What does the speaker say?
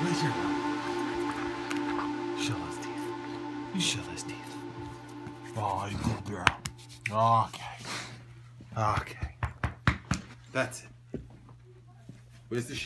Where's? Show those teeth. You show those teeth. Oh, you good girl. Okay. Okay. That's it. Where's the